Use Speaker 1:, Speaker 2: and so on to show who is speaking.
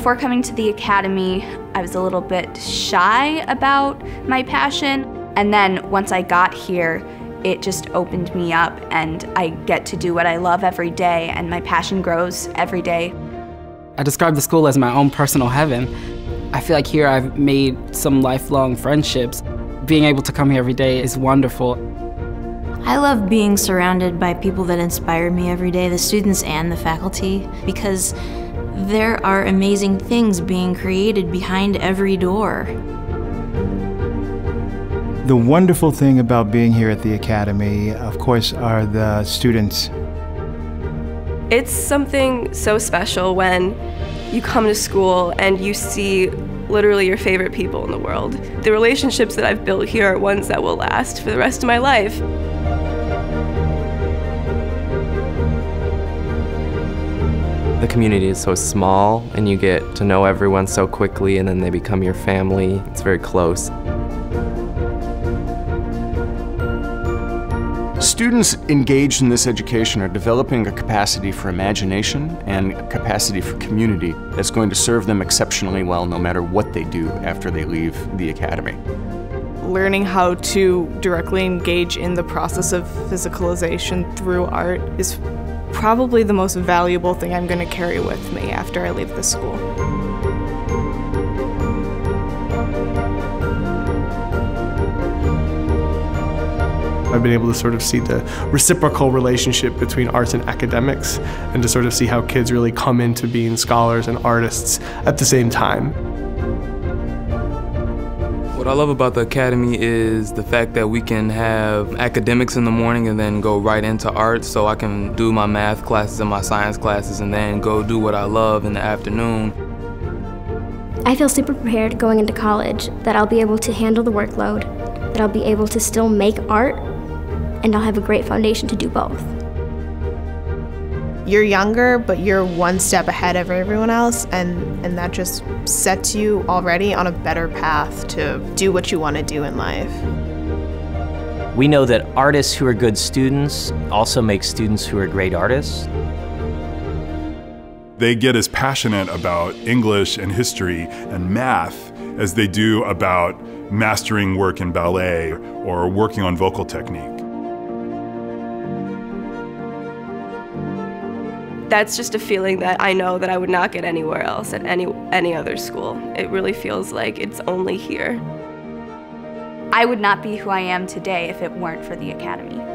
Speaker 1: Before coming to the academy, I was a little bit shy about my passion. And then once I got here, it just opened me up and I get to do what I love every day and my passion grows every day.
Speaker 2: I describe the school as my own personal heaven. I feel like here I've made some lifelong friendships. Being able to come here every day is wonderful.
Speaker 3: I love being surrounded by people that inspire me every day, the students and the faculty, because there are amazing things being created behind every door.
Speaker 4: The wonderful thing about being here at the Academy, of course, are the students.
Speaker 5: It's something so special when you come to school and you see literally your favorite people in the world. The relationships that I've built here are ones that will last for the rest of my life.
Speaker 6: The community is so small and you get to know everyone so quickly and then they become your family. It's very close.
Speaker 7: Students engaged in this education are developing a capacity for imagination and a capacity for community that's going to serve them exceptionally well no matter what they do after they leave the academy.
Speaker 8: Learning how to directly engage in the process of physicalization through art is probably the most valuable thing I'm going to carry with me after I leave this school.
Speaker 9: I've been able to sort of see the reciprocal relationship between arts and academics and to sort of see how kids really come into being scholars and artists at the same time.
Speaker 10: What I love about the Academy is the fact that we can have academics in the morning and then go right into art so I can do my math classes and my science classes and then go do what I love in the afternoon.
Speaker 11: I feel super prepared going into college that I'll be able to handle the workload, that I'll be able to still make art, and I'll have a great foundation to do both.
Speaker 12: You're younger, but you're one step ahead of everyone else, and, and that just sets you already on a better path to do what you want to do in life.
Speaker 13: We know that artists who are good students also make students who are great artists.
Speaker 14: They get as passionate about English and history and math as they do about mastering work in ballet or working on vocal technique.
Speaker 5: That's just a feeling that I know that I would not get anywhere else at any any other school. It really feels like it's only here.
Speaker 1: I would not be who I am today if it weren't for the Academy.